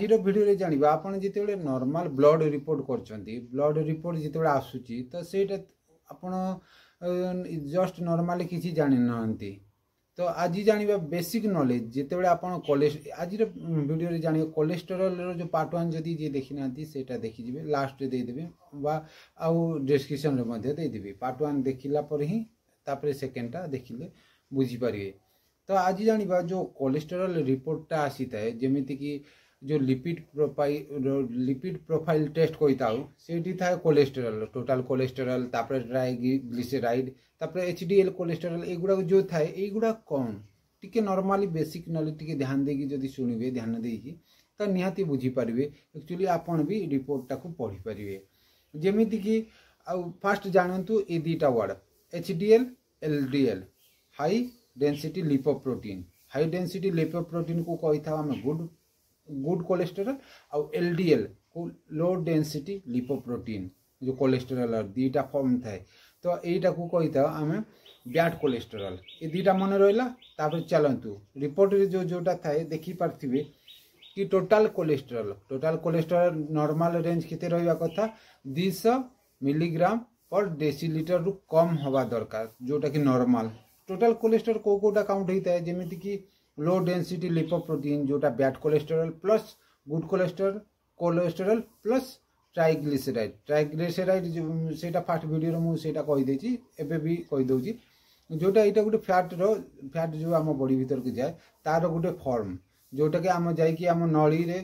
ଆଜିର ଭିଡ଼ିଓରେ ଜାଣିବା ଆପଣ ଯେତେବେଳେ ନର୍ମାଲ୍ ବ୍ଲଡ଼ ରିପୋର୍ଟ କରୁଛନ୍ତି ବ୍ଲଡ଼ ରିପୋର୍ଟ ଯେତେବେଳେ ଆସୁଛି ତ ସେଇଟା ଆପଣ ଜଷ୍ଟ ନର୍ମାଲି କିଛି ଜାଣିନାହାନ୍ତି ତ ଆଜି ଜାଣିବା ବେସିକ୍ ନଲେଜ୍ ଯେତେବେଳେ ଆପଣ କଲେଷ୍ଟ୍ର ଆଜିର ଭିଡ଼ିଓରେ ଜାଣିବେ କୋଲେଷ୍ଟ୍ରଲର ଯେଉଁ ପାର୍ଟ ୱାନ୍ ଯଦି ଯିଏ ଦେଖିନାହାନ୍ତି ସେଇଟା ଦେଖିଯିବେ ଲାଷ୍ଟରେ ଦେଇଦେବି ବା ଆଉ ଡେସ୍କ୍ରିପ୍ସନ୍ରେ ମଧ୍ୟ ଦେଇଦେବି ପାର୍ଟ ୱାନ୍ ଦେଖିଲା ପରେ ହିଁ ତାପରେ ସେକେଣ୍ଡଟା ଦେଖିଲେ ବୁଝିପାରିବେ ତ ଆଜି ଜାଣିବା ଯେଉଁ କୋଲେଷ୍ଟ୍ରଲ୍ ରିପୋର୍ଟଟା ଆସିଥାଏ ଯେମିତିକି जो lipid profile lipid profile test कही था से था cholesterol total cholesterol glyceride H D L cholesterol एगुड़ा जो था युवा कम टी नर्माली बेसिक नॉलेज टी ध्यान देखिए जब शुणे ध्यान देखिए निहाती बुझीपारे एक्चुअली आपण भी रिपोर्टा को पढ़ीपारे जमीती फास्ट जानतु ये दुटा word H D L L D L high density lipoprotein high density lipoprotein को कही था गुड गुड कोलेस्टेरल आउ L D L low density lipoprotein जो कोलेस्टेरल दुईटा फर्म थाए तो यहीटा को कही था आम ବ୍ୟାଡ୍ କୋଲେଷ୍ଟରଲ୍ ଏ ଦୁଇଟା ମନେ ରହିଲା ତାପରେ ଚାଲନ୍ତୁ ରିପୋର୍ଟରେ ଯେଉଁ ଯେଉଁଟା ଥାଏ ଦେଖିପାରୁଥିବେ କି total cholesterol total cholesterol normal range କେତେ ରହିବା କଥା ଦୁଇଶହ ମିଲିଗ୍ରାମ ପର୍ ଡେସିଲିଟରରୁ କମ୍ ହେବା ଦରକାର ଯେଉଁଟାକି ନର୍ମାଲ୍ ଟୋଟାଲ୍ କୋଲେଷ୍ଟରଲ୍ କେଉଁ କେଉଁଟା କାଉଣ୍ଟ ହେଇଥାଏ ଯେମିତିକି লো ডেন্সিটি লিপোপ্রোটিন যেটা bad cholesterol plus good cholesterol cholesterol plus triglyceride triglyceride ସେଇଟା ଫାଷ୍ଟ ଭିଡ଼ିଓରେ ମୁଁ ସେଇଟା କହିଦେଇଛି ଏବେ ବି କହିଦେଉଛି ଯେଉଁଟା ଏଇଟା ଗୋଟେ ଫ୍ୟାଟ୍ର ଫ୍ୟାଟ୍ ଯେଉଁ ଆମ ବଡ଼ି ଭିତରକୁ ଯାଏ ତା'ର ଗୋଟେ ଫର୍ମ ଯେଉଁଟାକି ଆମେ ଯାଇକି ଆମ ନଳୀରେ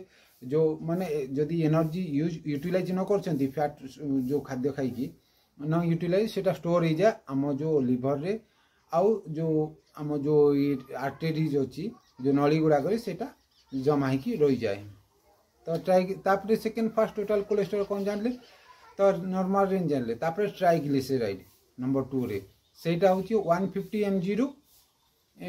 ଯେଉଁ ମାନେ ଯଦି ଏନର୍ଜି ୟୁଜ୍ ୟୁଟିଲାଇଜ୍ ନ କରୁଛନ୍ତି ଫ୍ୟାଟ୍ ଯେଉଁ ଖାଦ୍ୟ ଖାଇକି ନ ୟୁଟିଲାଇଜ୍ ସେଇଟା ଷ୍ଟୋର୍ ହେଇଯାଏ ଆମ ଯେଉଁ ଲିଭର୍ରେ ଆଉ ଯେଉଁ ଆମ ଯେଉଁ ଆର୍ଟେରିଜ୍ ଅଛି ଯେଉଁ ନଳୀ ଗୁଡ଼ାକରେ ସେଇଟା ଜମା ହେଇକି ରହିଯାଏ ତ ଟ୍ରାଇ ତାପରେ ସେକେଣ୍ଡ ଫାଷ୍ଟ ଟୋଟାଲ୍ କୋଲେଷ୍ଟ୍ରଲ୍ କ'ଣ ଜାଣିଲେ ତ ନର୍ମାଲ୍ ରେଞ୍ଜ ଜାଣିଲେ ତାପରେ ଟ୍ରାଇଗ୍ଲିସେରାଇଡ୍ ନମ୍ବର ଟୁରେ ସେଇଟା ହେଉଛି ୱାନ୍ ଫିଫ୍ଟି ଏମ୍ ଜିରୁ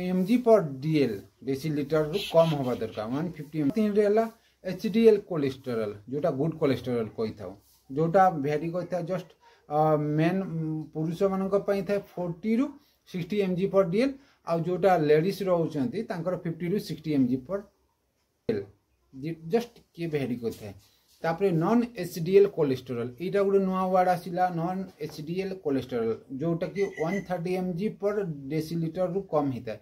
ଏମ୍ ଜି ପର୍ ଡିଏଲ୍ ବେଶୀ ଲିଟରରୁ କମ୍ ହେବା ଦରକାର ୱାନ୍ ଫିଫ୍ଟି ଏମ୍ ତିନିରେ ହେଲା ଏଚ୍ ଡି ଏଲ୍ କୋଲେଷ୍ଟ୍ରଲ୍ ଯେଉଁଟା ଗୁଡ଼୍ କୋଲେଷ୍ଟ୍ରଲ୍ କହିଥାଉ ଯେଉଁଟା ଭ୍ୟାରି କରିଥାଏ ଜଷ୍ଟ ମେନ୍ ପୁରୁଷମାନଙ୍କ ପାଇଁ ଥାଏ ଫୋର୍ଟିରୁ sixty M G per DL ଆଉ ଯେଉଁଟା ଲେଡ଼ିସ୍ ରହୁଛନ୍ତି ତାଙ୍କର ଫିଫ୍ଟିରୁ sixty M G per DL just କିଏ ଭେରି କରିଥାଏ ତାପରେ non H D L cholesterol ଏଇଟା ଗୋଟେ ନୂଆ ୱାର୍ଡ଼ ଆସିଲା non H D L cholesterol ଯେଉଁଟାକି one thirty M G per ଡେସିଲିଟରରୁ କମ୍ ହେଇଥାଏ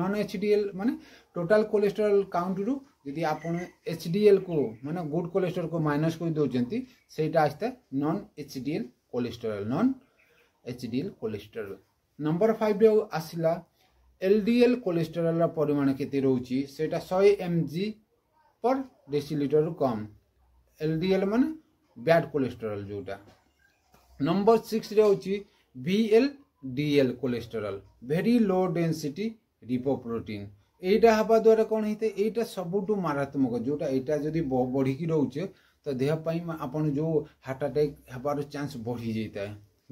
ନନ୍ ଏଚ୍ ଡି ଏଲ୍ ମାନେ ଟୋଟାଲ୍ କୋଲେଷ୍ଟ୍ରୋଲ୍ କାଉଣ୍ଟରୁ ଯଦି ଆପଣ ଏଚ୍ ଡି ଏଲ୍କୁ ମାନେ ଗୁଡ୍ କୋଲେଷ୍ଟ୍ରୋଲ୍କୁ ମାଇନସ୍ କରି ଦେଉଛନ୍ତି ସେଇଟା ଆସିଥାଏ non H D L cholesterol non H D L cholesterol number ଫାଇଭରେ ଆଉ ଆସିଲା ଏଲ୍ ଡି ଏଲ୍ କୋଲେଷ୍ଟ୍ରଲ୍ର ପରିମାଣ କେତେ ରହୁଛି ସେଇଟା ଶହେ ଏମ୍ ଜି ପର୍ ଡେସିଲିଟରରୁ କମ୍ ଏଲ୍ ଡି ଏଲ୍ ମାନେ ବ୍ୟାଡ୍ କୋଲେଷ୍ଟ୍ରଲ୍ ଯେଉଁଟା ନମ୍ବର ସିକ୍ସରେ ହେଉଛି V L D L cholesterol very low density lipoprotein ଏଇଟା ହେବା ଦ୍ୱାରା କ'ଣ ହେଇଥାଏ ଏଇଟା ସବୁଠୁ ମାରାତ୍ମକ ଯେଉଁଟା ଏଇଟା ଯଦି ବଢ଼ିକି ରହୁଛେ ତ ଦେହ ପାଇଁ ଆପଣ ଯେଉଁ ହାର୍ଟ ଆଟାକ୍ ହେବାର ଚାନ୍ସ ବଢ଼ିଯାଇଥାଏ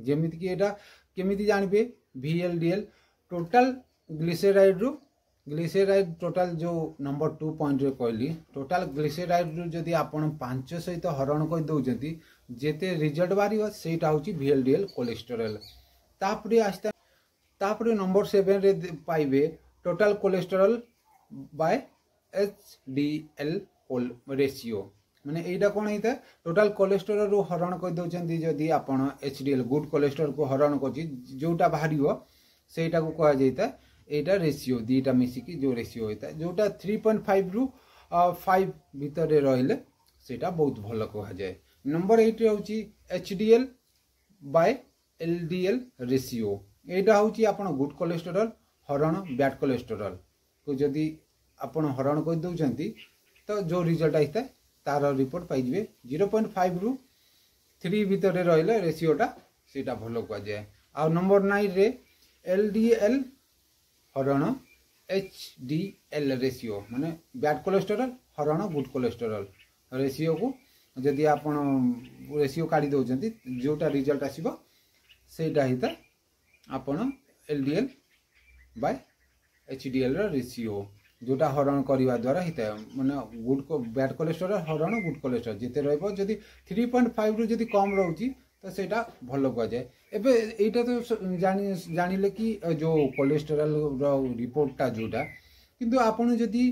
ଯେମିତିକି ଏଇଟା କେମିତି ଜାଣିବେ V L D L total ग्लीसेराइड्रु glyceride total जो नंबर टू पॉइंट कहली टोटाल ग्लीसेराइड्रु जदि आप सहित हरण कर दूसरी जिते रिजल्ट बाहर से V L D L cholesterol तापर नंबर सेवेन पाइबे total cholesterol by H D L ratio ମାନେ ଏଇଟା କ'ଣ ହେଇଥାଏ ଟୋଟାଲ୍ କୋଲେଷ୍ଟ୍ରୋଲ୍ରୁ ହରଣ କରିଦେଉଛନ୍ତି ଯଦି ଆପଣ ଏଚ୍ ଡି ଏଲ୍ ଗୁଡ୍ କୋଲେଷ୍ଟ୍ରୋଲ୍କୁ ହରଣ କରୁଛି ଯେଉଁଟା ବାହାରିବ ସେଇଟାକୁ କୁହାଯାଇଥାଏ ଏଇଟା ରେସିଓ ଦୁଇଟା ମିଶିକି ଯେଉଁ ରେସିଓ ହୋଇଥାଏ ଯେଉଁଟା ଥ୍ରୀ ପଏଣ୍ଟ ଫାଇଭରୁ ଫାଇଭ୍ ଭିତରେ ରହିଲେ ସେଇଟା ବହୁତ ଭଲ କୁହାଯାଏ ନମ୍ବର ଏଇଟ୍ ହେଉଛି H D L by L D L ratio ଏଇଟା ହେଉଛି ଆପଣ ଗୁଡ୍ କୋଲେଷ୍ଟ୍ରଲ୍ ହରଣ ବ୍ୟାଡ୍ କୋଲେଷ୍ଟ୍ରଲ୍କୁ ଯଦି ଆପଣ ହରଣ କରିଦେଉଛନ୍ତି ତ ଯେଉଁ ରିଜଲ୍ଟ ଆସିଥାଏ तार report five zero point five रु थ्री भितर रेसीोटा से भल क्या जाए आ number nine L D L हरण एच डी एल रेसीो मैंने ब्याड कोलेस्टरल हरण गुड कोलेस्टरल रेसीो को जदि आप काढ़ी दौरान जोटा रिजल्ट आसटा ही आप L D L by H D L ratio ଯେଉଁଟା ହରଣ କରିବା ଦ୍ୱାରା ହେଇଥାଏ ମାନେ ଗୁଡ୍ ବ୍ୟାଡ୍ କୋଲେଷ୍ଟ୍ରଲ୍ ହରଣ ଗୁଡ୍ କୋଲେଷ୍ଟ୍ରଲ୍ ଯେତେ ରହିବ ଯଦି ଥ୍ରୀ ପଏଣ୍ଟ ଫାଇଭରୁ ଯଦି କମ୍ ରହୁଛି ତ ସେଇଟା ଭଲ କୁହାଯାଏ ଏବେ ଏଇଟା ତ ଜାଣି ଜାଣିଲେ କି ଯେଉଁ କୋଲେଷ୍ଟ୍ରଲ୍ର ରିପୋର୍ଟଟା ଯେଉଁଟା କିନ୍ତୁ ଆପଣ ଯଦି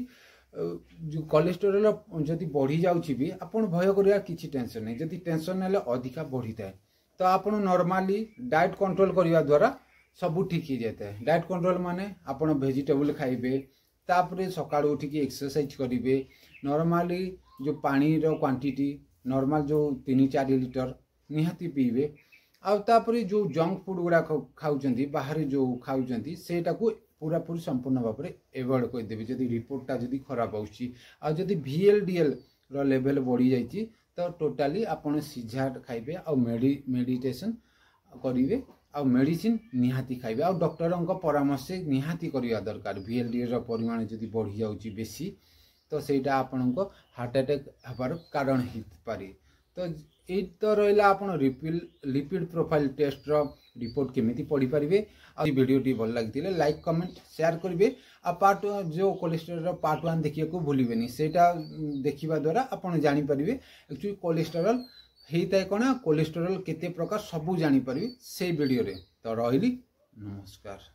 କୋଲେଷ୍ଟ୍ରଲ୍ ଯଦି ବଢ଼ିଯାଉଛି ବି ଆପଣ ଭୟ କରିବା କିଛି ଟେନସନ୍ ନାହିଁ ଯଦି ଟେନସନ୍ ହେଲେ ଅଧିକା ବଢ଼ିଥାଏ ତ ଆପଣ ନର୍ମାଲି ଡାଏଟ୍ କଣ୍ଟ୍ରୋଲ୍ କରିବା ଦ୍ୱାରା ସବୁ ଠିକ୍ ହେଇଯାଇଥାଏ ଡାଏଟ୍ କଣ୍ଟ୍ରୋଲ୍ ମାନେ ଆପଣ ଭେଜିଟେବୁଲ୍ ଖାଇବେ ତାପରେ ସକାଳୁ ଉଠିକି ଏକ୍ସରସାଇଜ୍ କରିବେ ନର୍ମାଲି ଯେଉଁ ପାଣିର କ୍ୱାଣ୍ଟିଟି ନର୍ମାଲ ଯେଉଁ ତିନି ଚାରି ଲିଟର ନିହାତି ପିଇବେ ଆଉ ତାପରେ ଯେଉଁ ଜଙ୍କ ଫୁଡ଼୍ ଗୁଡ଼ାକ ଖାଉଛନ୍ତି ବାହାରେ ଯେଉଁ ଖାଉଛନ୍ତି ସେଇଟାକୁ ପୁରାପୁରି ସମ୍ପୂର୍ଣ୍ଣ ଭାବରେ ଏଭଏଡ଼୍ କରିଦେବେ ଯଦି ରିପୋର୍ଟଟା ଯଦି ଖରାପ ଆସୁଛି ଆଉ ଯଦି ଭିଏଲ୍ଡିଏଲ୍ର ଲେଭେଲ୍ ବଢ଼ିଯାଇଛି ତ ଟୋଟାଲି ଆପଣ ସିଝା ଖାଇବେ ଆଉ ମେଡି ମେଡ଼ିଟେସନ୍ କରିବେ ଆଉ ମେଡ଼ିସିନ୍ ନିହାତି ଖାଇବେ ଆଉ ଡକ୍ଟରଙ୍କ ପରାମର୍ଶ ନିହାତି କରିବା ଦରକାର ଭିଏଲ୍ଡିଏର ପରିମାଣ ଯଦି ବଢ଼ିଯାଉଛି ବେଶୀ ତ ସେଇଟା ଆପଣଙ୍କ ହାର୍ଟ ଆଟାକ୍ ହେବାର କାରଣ ହେଇପାରେ ତ ଏଇ ତ ରହିଲା ଆପଣ ରିପିଲ୍ ଲିପିଡ଼୍ ପ୍ରୋଫାଇଲ୍ ଟେଷ୍ଟର ରିପୋର୍ଟ କେମିତି ପଢ଼ିପାରିବେ ଆଉ ଭିଡ଼ିଓଟି ଭଲ ଲାଗିଥିଲେ ଲାଇକ୍ କମେଣ୍ଟ ସେୟାର କରିବେ ଆଉ ପାର୍ଟ ଯେଉଁ କୋଲେଷ୍ଟ୍ରଲର ପାର୍ଟ ୱାନ୍ ଦେଖିବାକୁ ଭୁଲିବେନି ସେଇଟା ଦେଖିବା ଦ୍ୱାରା ଆପଣ ଜାଣିପାରିବେ ଆକ୍ଚୁଆଲି କୋଲେଷ୍ଟ୍ରଲ୍ ହେଇଥାଏ କ'ଣ କୋଲେଷ୍ଟ୍ରୋଲ୍ କେତେ ପ୍ରକାର ସବୁ ଜାଣିପାରିବି ସେଇ ଭିଡ଼ିଓରେ ତ ରହିଲି ନମସ୍କାର